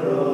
the.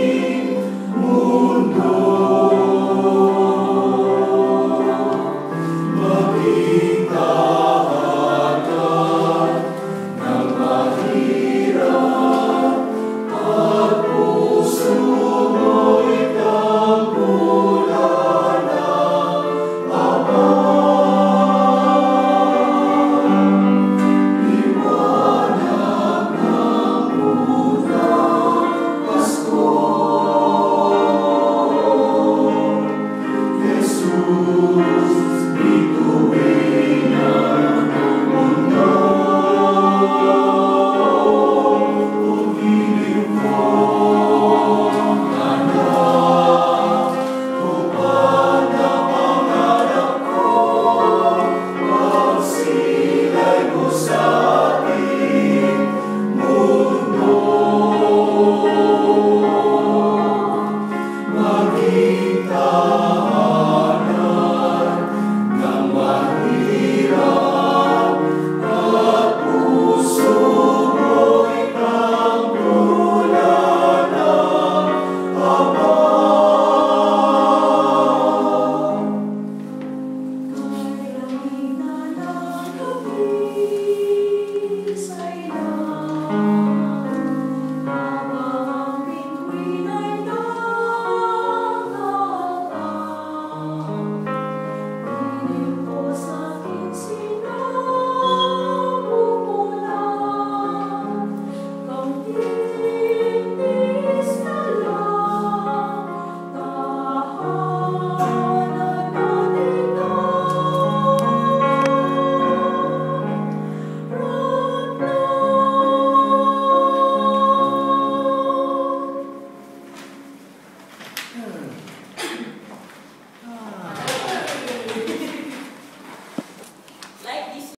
Maria.